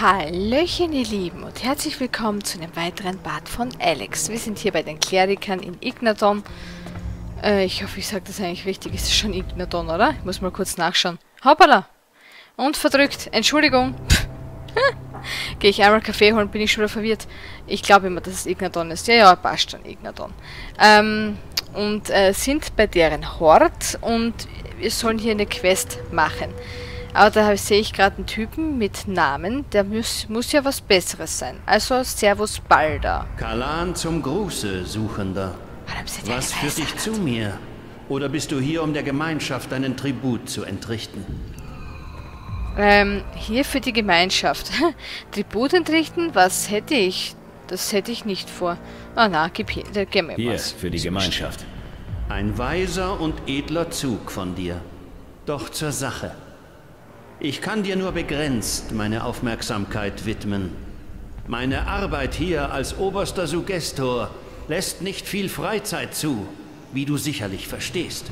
Hallöchen ihr Lieben und herzlich willkommen zu einem weiteren Bad von Alex. Wir sind hier bei den Klerikern in Ignaton. Äh, ich hoffe, ich sage das eigentlich richtig. Ist es schon Ignaton, oder? Ich muss mal kurz nachschauen. Hoppala! Und verdrückt. Entschuldigung. Gehe ich einmal Kaffee holen, bin ich schon wieder verwirrt. Ich glaube immer, dass es Ignaton ist. Ja, ja, passt schon, Ignaton. Ähm, und äh, sind bei deren Hort und wir sollen hier eine Quest machen. Aber da sehe ich gerade einen Typen mit Namen, der muss, muss ja was Besseres sein. Also Servus Balda. Kalan zum Gruße, Suchender. Was führt dich zu mir? Oder bist du hier, um der Gemeinschaft einen Tribut zu entrichten? Ähm, hier für die Gemeinschaft. Tribut entrichten? Was hätte ich? Das hätte ich nicht vor. Ah na, gib, hier, gib mir hier, was. für die Gemeinschaft. Ein weiser und edler Zug von dir. Doch zur Sache. Ich kann dir nur begrenzt meine Aufmerksamkeit widmen. Meine Arbeit hier als oberster Suggestor lässt nicht viel Freizeit zu, wie du sicherlich verstehst.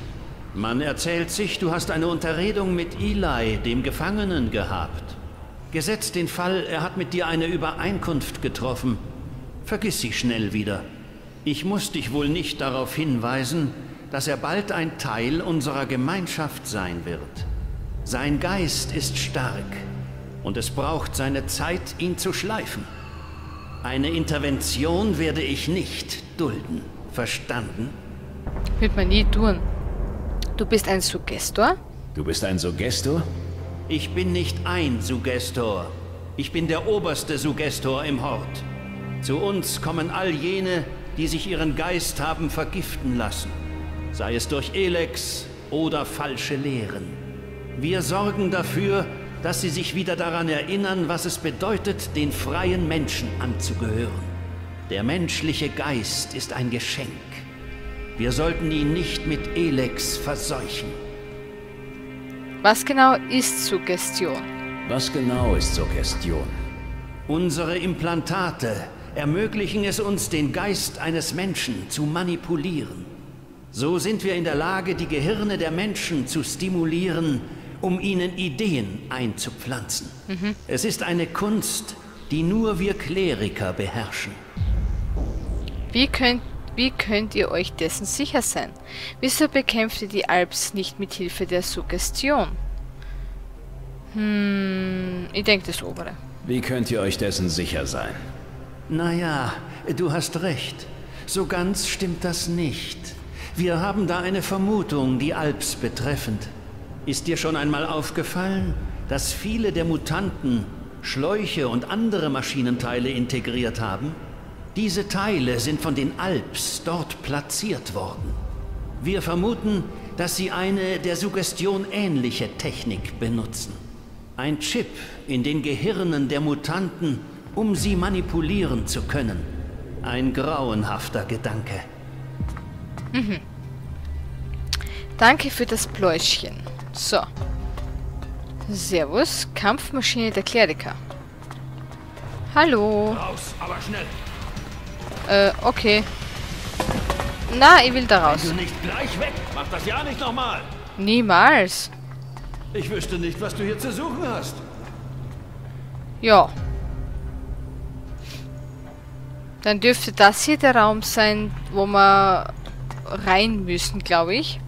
Man erzählt sich, du hast eine Unterredung mit Eli, dem Gefangenen, gehabt. Gesetzt den Fall, er hat mit dir eine Übereinkunft getroffen. Vergiss sie schnell wieder. Ich muss dich wohl nicht darauf hinweisen, dass er bald ein Teil unserer Gemeinschaft sein wird. Sein Geist ist stark und es braucht seine Zeit, ihn zu schleifen. Eine Intervention werde ich nicht dulden. Verstanden? Wird man nie tun. Du bist ein Suggestor? Du bist ein Suggestor? Ich bin nicht ein Suggestor. Ich bin der oberste Suggestor im Hort. Zu uns kommen all jene, die sich ihren Geist haben vergiften lassen. Sei es durch Elex oder falsche Lehren. Wir sorgen dafür, dass sie sich wieder daran erinnern, was es bedeutet, den freien Menschen anzugehören. Der menschliche Geist ist ein Geschenk. Wir sollten ihn nicht mit Elex verseuchen. Was genau ist Suggestion? Was genau ist Suggestion? Unsere Implantate ermöglichen es uns, den Geist eines Menschen zu manipulieren. So sind wir in der Lage, die Gehirne der Menschen zu stimulieren, um ihnen Ideen einzupflanzen. Mhm. Es ist eine Kunst, die nur wir Kleriker beherrschen. Wie könnt, wie könnt ihr euch dessen sicher sein? Wieso bekämpft ihr die Alps nicht mit Hilfe der Suggestion? Hm, ich denke das obere. Wie könnt ihr euch dessen sicher sein? Naja, du hast recht. So ganz stimmt das nicht. Wir haben da eine Vermutung, die Alps betreffend. Ist dir schon einmal aufgefallen, dass viele der Mutanten Schläuche und andere Maschinenteile integriert haben? Diese Teile sind von den Alps dort platziert worden. Wir vermuten, dass sie eine der Suggestion ähnliche Technik benutzen. Ein Chip in den Gehirnen der Mutanten, um sie manipulieren zu können. Ein grauenhafter Gedanke. Mhm. Danke für das Pläuschchen. So. Servus, Kampfmaschine der Kleriker. Hallo. Raus, aber schnell. Äh, okay. Na, ich will da raus. Wenn du nicht gleich weg, mach das ja nicht nochmal. Niemals. Ich wüsste nicht, was du hier zu suchen hast. Ja. Dann dürfte das hier der Raum sein, wo wir rein müssen, glaube ich.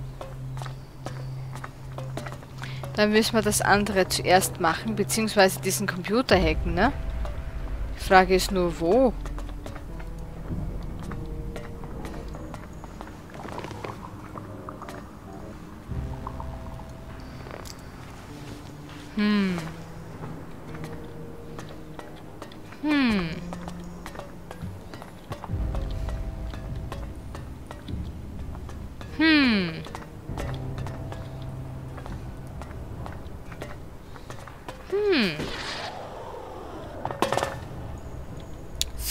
Dann müssen wir das andere zuerst machen, beziehungsweise diesen Computer hacken, ne? Die Frage ist nur, wo? Hm.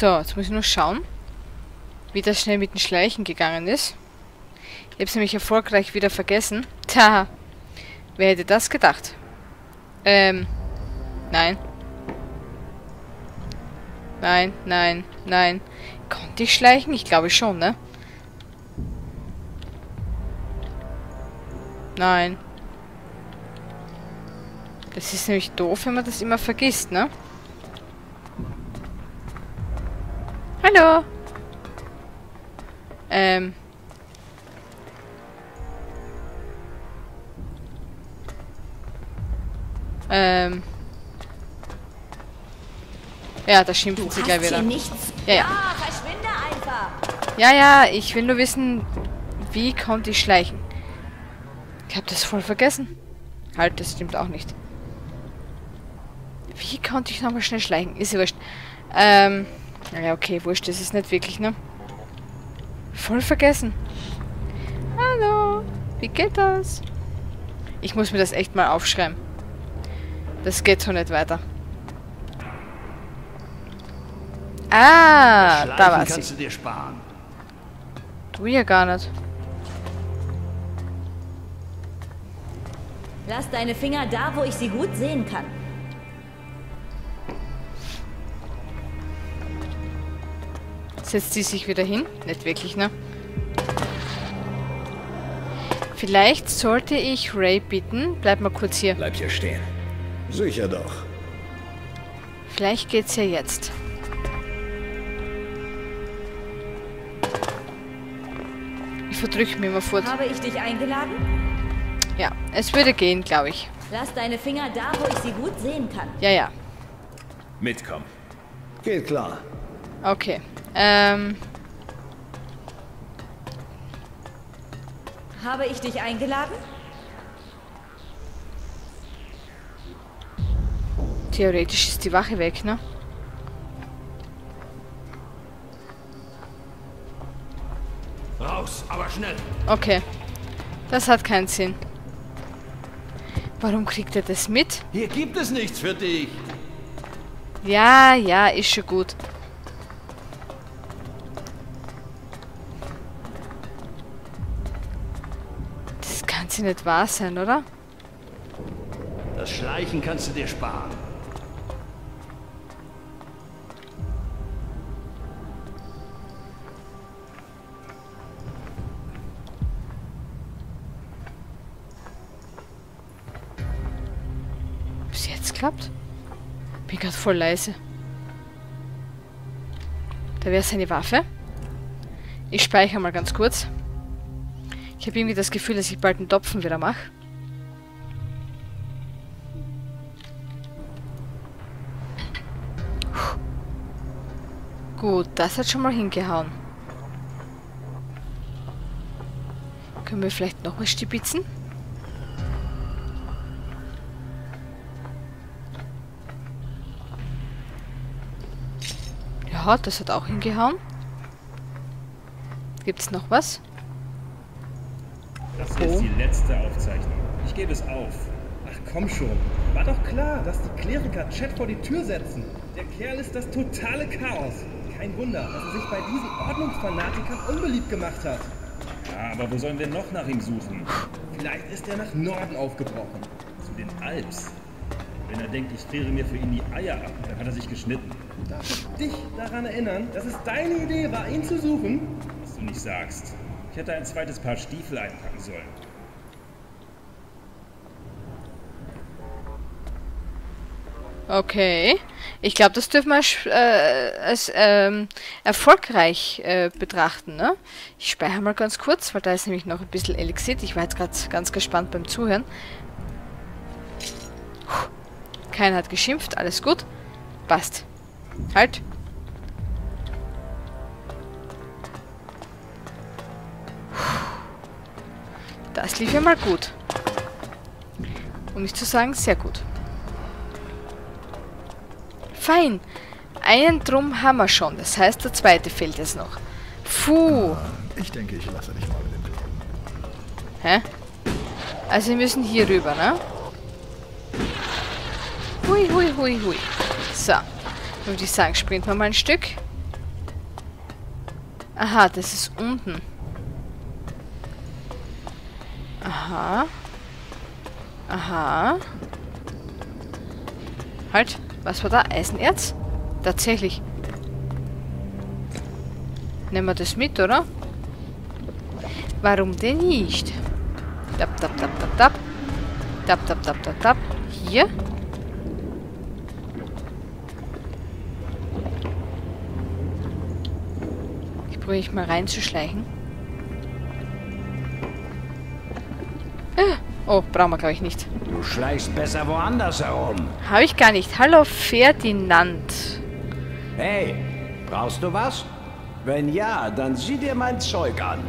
So, jetzt muss ich nur schauen, wie das schnell mit den Schleichen gegangen ist. Ich habe es nämlich erfolgreich wieder vergessen. Tja, wer hätte das gedacht? Ähm, nein. Nein, nein, nein. Konnte ich schleichen? Ich glaube schon, ne? Nein. Das ist nämlich doof, wenn man das immer vergisst, ne? Hallo. Ähm. Ähm. Ja, da schimpfen Du sie gleich wieder. Ja, ja. Ja, ja, ich will nur wissen, wie konnte ich schleichen? Ich habe das voll vergessen. Halt, das stimmt auch nicht. Wie konnte ich nochmal schnell schleichen? Ist ja wurscht. Ähm, ja, okay, wurscht, das ist nicht wirklich, ne? Voll vergessen. Hallo, wie geht das? Ich muss mir das echt mal aufschreiben. Das geht so nicht weiter. Ah, da Schleichen war sie. du dir sparen. Du ja gar nicht. Lass deine Finger da, wo ich sie gut sehen kann. Setzt sie sich wieder hin? Nicht wirklich, ne? Vielleicht sollte ich Ray bitten. Bleib mal kurz hier. Bleib hier stehen. Sicher doch. Vielleicht geht's ja jetzt. Ich verdrücke mich mal fort. Habe ich dich eingeladen? Ja, es würde gehen, glaube ich. Lass deine Finger da, wo ich sie gut sehen kann. Ja, ja. Mitkommen. Geht klar. Okay. Ähm, Habe ich dich eingeladen? theoretisch ist die Wache weg, ne? Raus, aber schnell. Okay. Das hat keinen Sinn. Warum kriegt er das mit? Hier gibt es nichts für dich. Ja, ja, ist schon gut. Das kann sie nicht wahr sein, oder? Das Schleichen kannst du dir sparen. Bis jetzt klappt. Bin gerade voll leise. Da wäre seine Waffe. Ich speichere mal ganz kurz. Ich habe irgendwie das Gefühl, dass ich bald einen Topfen wieder mache. Gut, das hat schon mal hingehauen. Können wir vielleicht noch mal stibitzen? Ja, das hat auch hingehauen. Gibt's noch was? Ist die letzte Aufzeichnung. Ich gebe es auf. Ach komm schon. War doch klar, dass die Kleriker Chat vor die Tür setzen. Der Kerl ist das totale Chaos. Kein Wunder, dass er sich bei diesen Ordnungsfanatikern unbeliebt gemacht hat. Ja, aber wo sollen wir noch nach ihm suchen? Vielleicht ist er nach Norden aufgebrochen. Zu den Alps. Wenn er denkt, ich friere mir für ihn die Eier ab, dann hat er sich geschnitten. Darf ich dich daran erinnern, dass es deine Idee war, ihn zu suchen? Was du nicht sagst. Ich hätte ein zweites Paar Stiefel einpacken sollen. Okay. Ich glaube, das dürfen wir als, äh, als ähm, erfolgreich äh, betrachten. Ne? Ich speichere mal ganz kurz, weil da ist nämlich noch ein bisschen Elixir. Ich war jetzt gerade ganz gespannt beim Zuhören. Keiner hat geschimpft, alles gut. Passt. Halt. Das lief ja mal gut. Um nicht zu sagen, sehr gut. Fein. Einen Drum haben wir schon. Das heißt, der zweite fehlt jetzt noch. Puh. Ich denke, ich lasse dich mal mit dem Glauben. Hä? Also wir müssen hier rüber, ne? Hui, hui, hui, hui. So. Würde ich sagen, sprinten wir mal ein Stück. Aha, das ist unten. Aha. Aha. Halt. Was war da? Eisenerz? Tatsächlich. Nehmen wir das mit, oder? Warum denn nicht? Tap, tap, tap, tap, tap. Tap, tap, tap, tap, tap. Hier. Probiere ich mal reinzuschleichen. Ah, Oh, brauchen wir, glaube ich, nicht. Du schleichst besser woanders herum. Habe ich gar nicht. Hallo, Ferdinand. Hey, brauchst du was? Wenn ja, dann sieh dir mein Zeug an.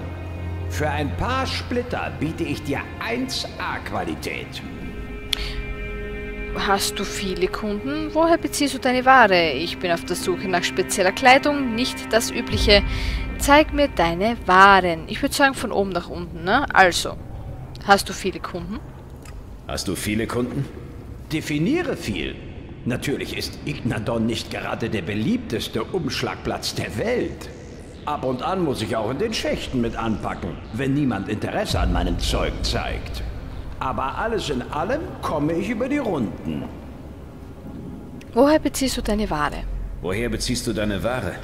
Für ein paar Splitter biete ich dir 1A-Qualität. Hast du viele Kunden? Woher beziehst du deine Ware? Ich bin auf der Suche nach spezieller Kleidung, nicht das übliche. Zeig mir deine Waren. Ich würde sagen von oben nach unten, ne? Also, hast du viele Kunden? Hast du viele Kunden? Definiere viel. Natürlich ist Ignadon nicht gerade der beliebteste Umschlagplatz der Welt. Ab und an muss ich auch in den Schächten mit anpacken, wenn niemand Interesse an meinem Zeug zeigt. Aber alles in allem komme ich über die Runden. Woher beziehst du deine Ware? Woher beziehst du deine Ware?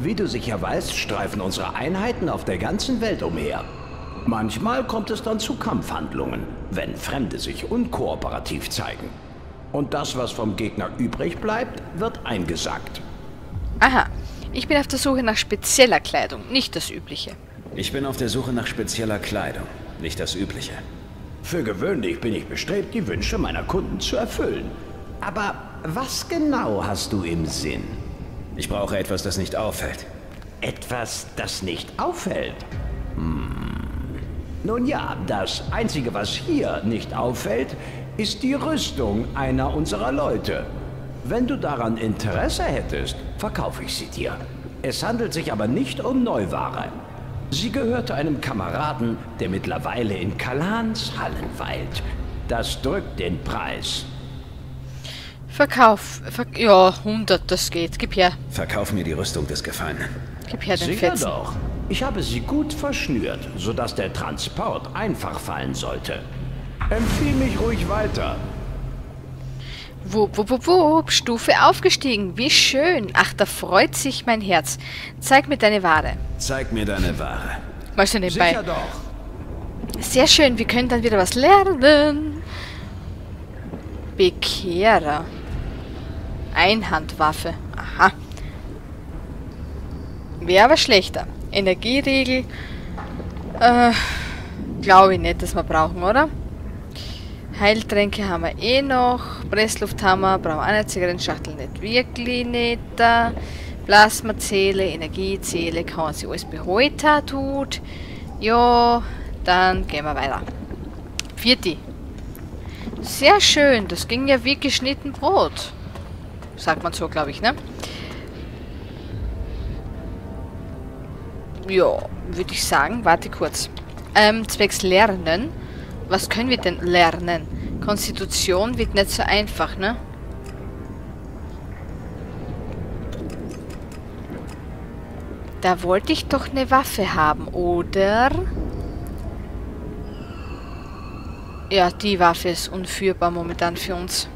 Wie du sicher weißt, streifen unsere Einheiten auf der ganzen Welt umher. Manchmal kommt es dann zu Kampfhandlungen, wenn Fremde sich unkooperativ zeigen. Und das, was vom Gegner übrig bleibt, wird eingesackt. Aha, ich bin auf der Suche nach spezieller Kleidung, nicht das übliche. Ich bin auf der Suche nach spezieller Kleidung. Nicht das Übliche. Für gewöhnlich bin ich bestrebt, die Wünsche meiner Kunden zu erfüllen. Aber was genau hast du im Sinn? Ich brauche etwas, das nicht auffällt. Etwas, das nicht auffällt. Hm. Nun ja, das Einzige, was hier nicht auffällt, ist die Rüstung einer unserer Leute. Wenn du daran Interesse hättest, verkaufe ich sie dir. Es handelt sich aber nicht um Neuware. Sie gehörte einem Kameraden, der mittlerweile in Kalans Hallen weilt. Das drückt den Preis. Verkauf, verk ja, 100, das geht. Gib her, Verkauf mir die Rüstung des Gefallenen. gib her den Sicher Fetzen. doch. Ich habe sie gut verschnürt, sodass der Transport einfach fallen sollte. Empfiehl mich ruhig weiter. Wupp, wupp, wupp, wupp, Stufe aufgestiegen. Wie schön. Ach, da freut sich mein Herz. Zeig mir deine Ware. Zeig mir deine Ware. Mal so nebenbei. Sicher doch. Sehr schön, wir können dann wieder was lernen. Bekehrer. Einhandwaffe. Aha. Wäre aber schlechter. Energieriegel. Äh, glaube ich nicht, dass wir brauchen, oder? Heiltränke haben wir eh noch. Presslufthammer brauchen wir auch nicht. Zigarettenschachtel nicht wirklich nicht. Plasmazelle, Energiezelle, kann man sich alles behalten tut. Ja, dann gehen wir weiter. Vierte. Sehr schön, das ging ja wie geschnitten Brot. Sagt man so, glaube ich, ne? Ja, würde ich sagen, warte kurz. Ähm, zwecks Lernen. Was können wir denn lernen? Konstitution wird nicht so einfach, ne? Da wollte ich doch eine Waffe haben, oder? Ja, die Waffe ist unführbar momentan für uns.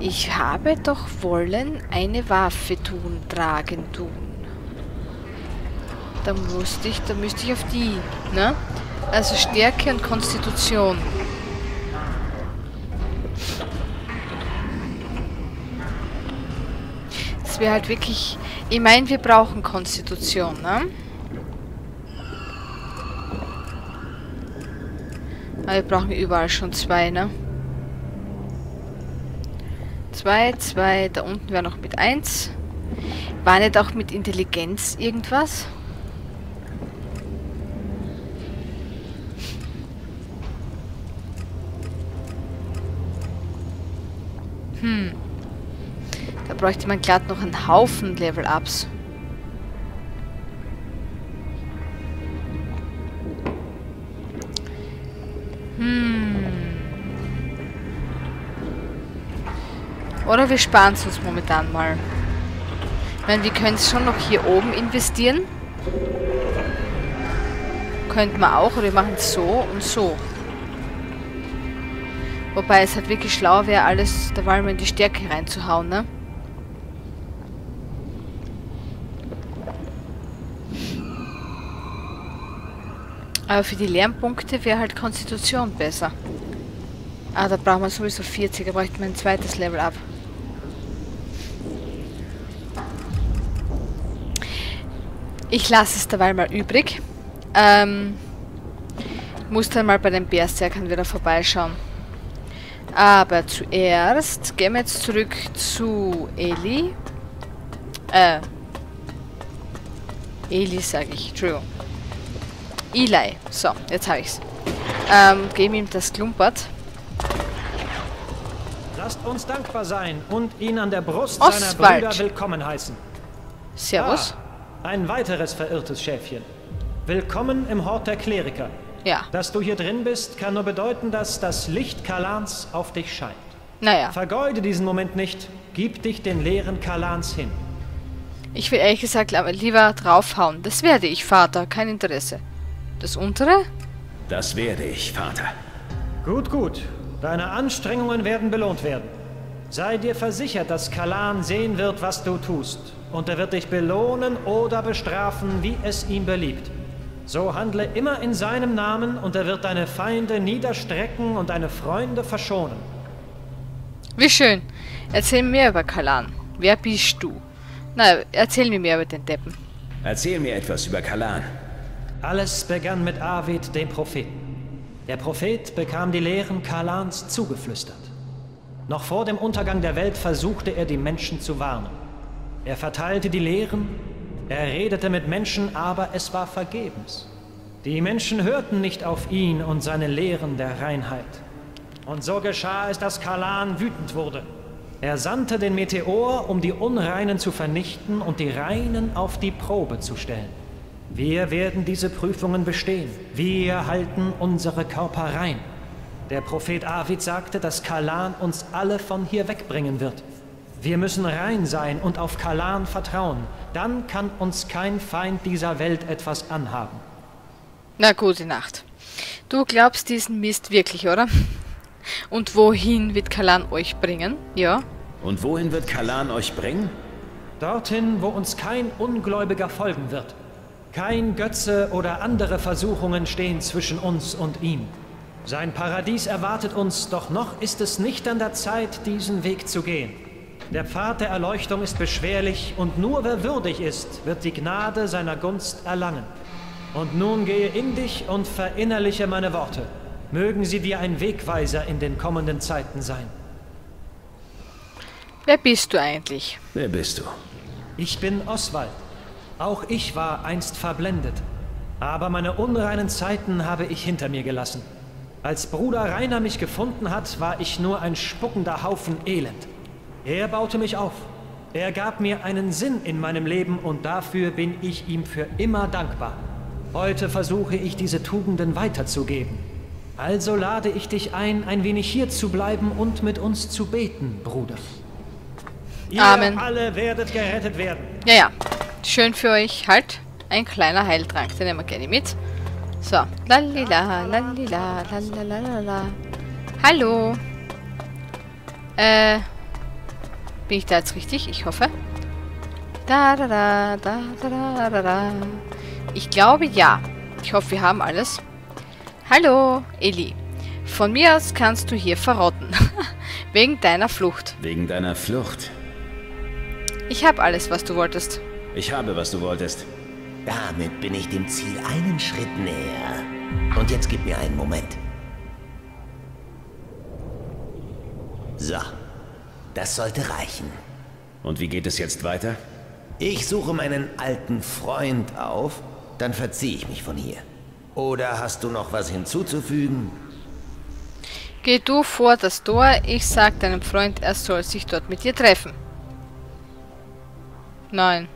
Ich habe doch wollen eine Waffe tun, tragen tun. Da musste ich, da müsste ich auf die, ne? Also Stärke und Konstitution. Das wäre halt wirklich... Ich meine, wir brauchen Konstitution, ne? Aber wir brauchen überall schon zwei, ne? Zwei, zwei, da unten wäre noch mit eins. War nicht auch mit Intelligenz irgendwas? Hm. Da bräuchte man glatt noch einen Haufen Level-Ups. Hm. Oder wir sparen es uns momentan mal. Ich meine, wir können es schon noch hier oben investieren. Könnten wir auch, oder wir machen es so und so. Wobei es halt wirklich schlau wäre, alles der Wahl in die Stärke reinzuhauen, ne? Aber für die Lernpunkte wäre halt Konstitution besser. Ah, da brauchen wir sowieso 40, da bräuchte man ein zweites Level ab. Ich lasse es dabei mal übrig. Ähm, muss dann mal bei den Berserkern wieder vorbeischauen. Aber zuerst gehen wir jetzt zurück zu Eli. Äh. Eli sage ich, Entschuldigung. Eli. So, jetzt habe ich's. Ähm, geben ihm das Klumpert. Lasst uns dankbar sein und ihn an der Brust Oswald. seiner Brüder willkommen heißen. Servus. Ah, ein weiteres verirrtes Schäfchen. Willkommen im Hort der Kleriker. Ja. Dass du hier drin bist, kann nur bedeuten, dass das Licht Kalans auf dich scheint. Naja, Vergeude diesen Moment nicht. Gib dich den Lehren Kalans hin. ich will ehrlich gesagt aber lieber draufhauen. Das werde ich, Vater. Kein Interesse. Das untere? Das werde ich, Vater. Gut, gut. Deine Anstrengungen werden belohnt werden. Sei dir versichert, dass Kalan sehen wird, was du tust. Und er wird dich belohnen oder bestrafen, wie es ihm beliebt. So handle immer in seinem Namen und er wird deine Feinde niederstrecken und deine Freunde verschonen. Wie schön. Erzähl mir über Kalan. Wer bist du? Na, erzähl mir mehr über den Deppen. Erzähl mir etwas über Kalan. Alles begann mit Avid, dem Propheten. Der Prophet bekam die Lehren Kalans zugeflüstert. Noch vor dem Untergang der Welt versuchte er, die Menschen zu warnen. Er verteilte die Lehren, er redete mit Menschen, aber es war vergebens. Die Menschen hörten nicht auf ihn und seine Lehren der Reinheit. Und so geschah es, dass Kalan wütend wurde. Er sandte den Meteor, um die Unreinen zu vernichten und die Reinen auf die Probe zu stellen. Wir werden diese Prüfungen bestehen. Wir halten unsere Körper rein. Der Prophet Avid sagte, dass Kalan uns alle von hier wegbringen wird. Wir müssen rein sein und auf Kalan vertrauen. Dann kann uns kein Feind dieser Welt etwas anhaben. Na, gute Nacht. Du glaubst diesen Mist wirklich, oder? Und wohin wird Kalan euch bringen? Ja? Und wohin wird Kalan euch bringen? Dorthin, wo uns kein Ungläubiger folgen wird. Kein Götze oder andere Versuchungen stehen zwischen uns und ihm. Sein Paradies erwartet uns, doch noch ist es nicht an der Zeit, diesen Weg zu gehen. Der Pfad der Erleuchtung ist beschwerlich und nur wer würdig ist, wird die Gnade seiner Gunst erlangen. Und nun gehe in dich und verinnerliche meine Worte. Mögen sie dir ein Wegweiser in den kommenden Zeiten sein. Wer bist du eigentlich? Wer bist du? Ich bin Oswald. Auch ich war einst verblendet. Aber meine unreinen Zeiten habe ich hinter mir gelassen. Als Bruder Rainer mich gefunden hat, war ich nur ein spuckender Haufen Elend. Er baute mich auf. Er gab mir einen Sinn in meinem Leben und dafür bin ich ihm für immer dankbar. Heute versuche ich diese Tugenden weiterzugeben. Also lade ich dich ein, ein wenig hier zu bleiben und mit uns zu beten, Bruder. Ihr Amen. alle werdet gerettet werden. Ja, ja. Schön für euch. Halt. Ein kleiner Heiltrank. Den nehmen wir gerne mit. So. Lalila, lalila, lalalala. Hallo. Äh. Bin ich da jetzt richtig? Ich hoffe. Da, da, da, da, da, da, da. Ich glaube, ja. Ich hoffe, wir haben alles. Hallo, Eli. Von mir aus kannst du hier verrotten. Wegen deiner Flucht. Wegen deiner Flucht. Ich habe alles, was du wolltest. Ich habe, was du wolltest. Damit bin ich dem Ziel einen Schritt näher. Und jetzt gib mir einen Moment. So, das sollte reichen. Und wie geht es jetzt weiter? Ich suche meinen alten Freund auf, dann verziehe ich mich von hier. Oder hast du noch was hinzuzufügen? Geh du vor das Tor, ich sag deinem Freund, er soll sich dort mit dir treffen. Nein.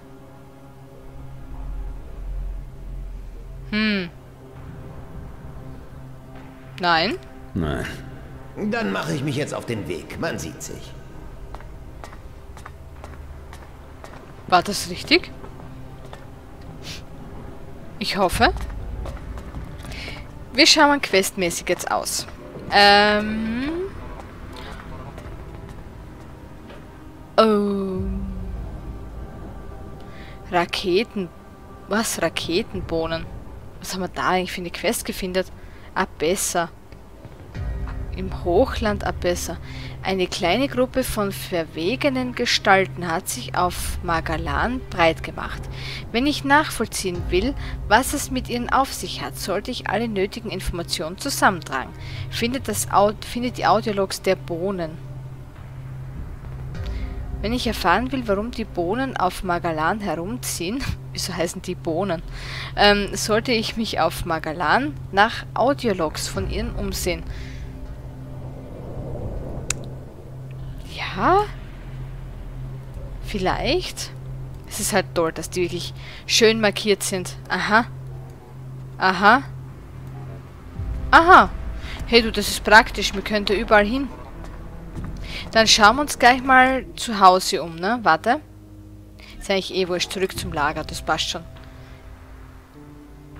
Hm. Nein? Nein. Dann mache ich mich jetzt auf den Weg. Man sieht sich. War das richtig? Ich hoffe. Wir schauen questmäßig jetzt aus. Ähm. Oh. Raketen. Was? Raketenbohnen. Was haben wir da eigentlich für eine Quest gefunden? Ah, besser. Im Hochland abesser. Eine kleine Gruppe von verwegenen Gestalten hat sich auf Magalan breit gemacht. Wenn ich nachvollziehen will, was es mit ihnen auf sich hat, sollte ich alle nötigen Informationen zusammentragen. Findet, das Aud findet die Audiologs der Bohnen. Wenn ich erfahren will, warum die Bohnen auf Magalan herumziehen, wieso heißen die Bohnen, ähm, sollte ich mich auf Magalan nach Audiologs von ihnen umsehen. Ja? Vielleicht? Es ist halt toll, dass die wirklich schön markiert sind. Aha. Aha. Aha. Hey du, das ist praktisch. Wir können da überall hin. Dann schauen wir uns gleich mal zu Hause um, ne? Warte. Ist eigentlich eh wurscht. Zurück zum Lager. Das passt schon.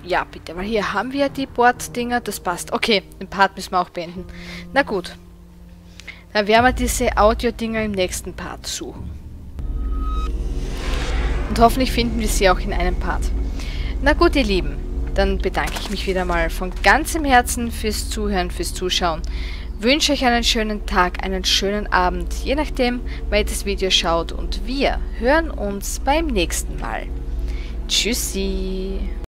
Ja, bitte. Weil hier haben wir die Borddinger. Das passt. Okay, den Part müssen wir auch beenden. Na gut. Dann werden wir diese Audio-Dinger im nächsten Part suchen. Und hoffentlich finden wir sie auch in einem Part. Na gut, ihr Lieben. Dann bedanke ich mich wieder mal von ganzem Herzen fürs Zuhören, fürs Zuschauen. Wünsche euch einen schönen Tag, einen schönen Abend, je nachdem, wer das Video schaut. Und wir hören uns beim nächsten Mal. Tschüssi!